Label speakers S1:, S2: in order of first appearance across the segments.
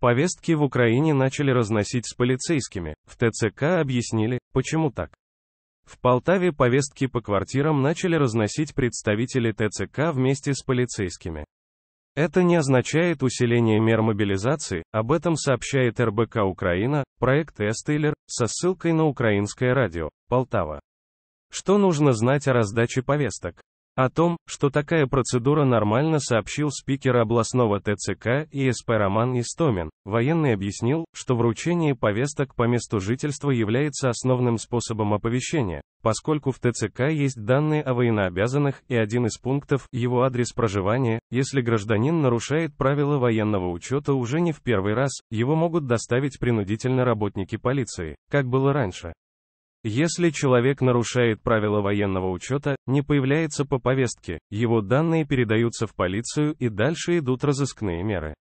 S1: Повестки в Украине начали разносить с полицейскими. В ТЦК объяснили, почему так. В Полтаве повестки по квартирам начали разносить представители ТЦК вместе с полицейскими. Это не означает усиление мер мобилизации, об этом сообщает РБК Украина, проект Эстейлер, со ссылкой на украинское радио, Полтава. Что нужно знать о раздаче повесток? О том, что такая процедура нормально сообщил спикер областного ТЦК ИСП Роман Истомин. Военный объяснил, что вручение повесток по месту жительства является основным способом оповещения, поскольку в ТЦК есть данные о военнообязанных и один из пунктов – его адрес проживания. Если гражданин нарушает правила военного учета уже не в первый раз, его могут доставить принудительно работники полиции, как было раньше. Если человек нарушает правила военного учета, не появляется по повестке, его данные передаются в полицию и дальше идут разыскные меры.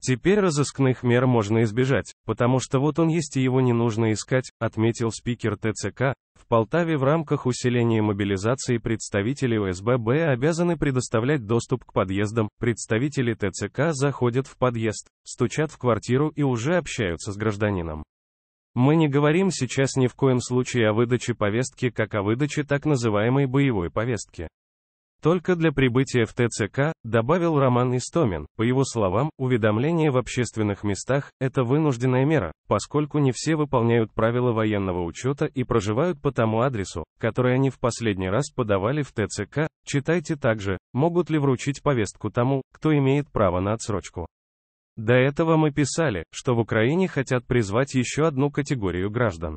S1: Теперь разыскных мер можно избежать, потому что вот он есть и его не нужно искать, отметил спикер ТЦК. В Полтаве в рамках усиления мобилизации представители УСББ обязаны предоставлять доступ к подъездам. Представители ТЦК заходят в подъезд, стучат в квартиру и уже общаются с гражданином. Мы не говорим сейчас ни в коем случае о выдаче повестки как о выдаче так называемой боевой повестки. Только для прибытия в ТЦК, добавил Роман Истомин, по его словам, уведомление в общественных местах – это вынужденная мера, поскольку не все выполняют правила военного учета и проживают по тому адресу, который они в последний раз подавали в ТЦК. Читайте также, могут ли вручить повестку тому, кто имеет право на отсрочку. До этого мы писали, что в Украине хотят призвать еще одну категорию граждан.